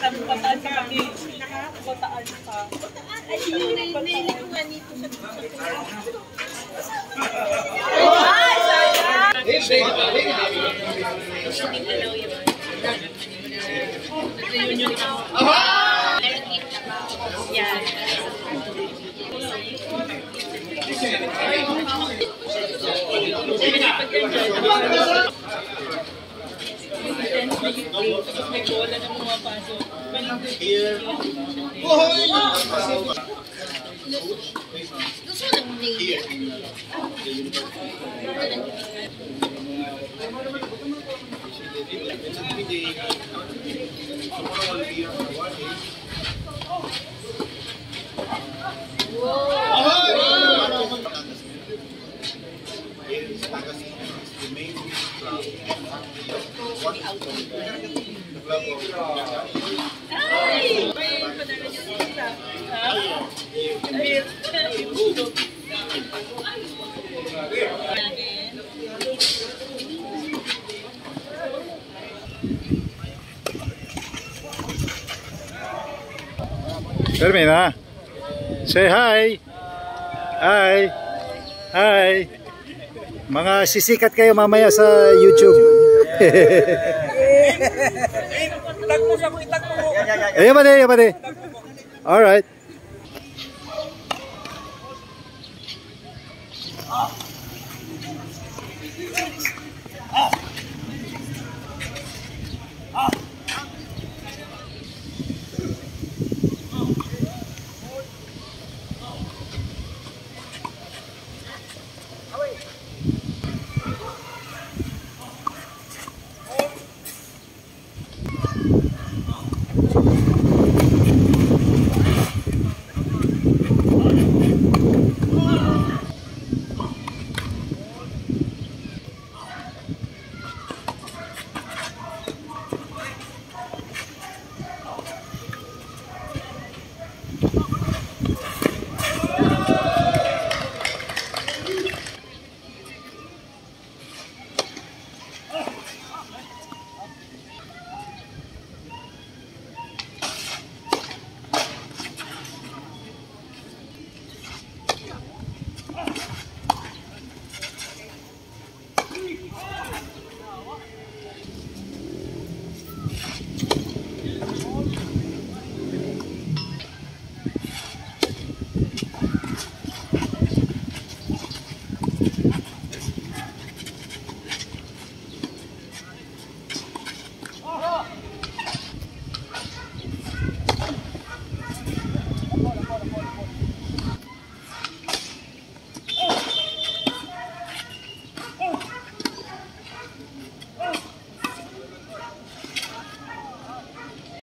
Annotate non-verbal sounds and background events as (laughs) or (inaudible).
Bataan ka kami. Bataan ka. Ay, yung nilikuan nito sa May bola na pumapasok. Gusto ng name. Termina. Say hi. Hi. Hi. Mga sisikat kayo mamaya sa YouTube. (laughs) Ayan ba ayan ba Alright. bola, bola, bola, bola.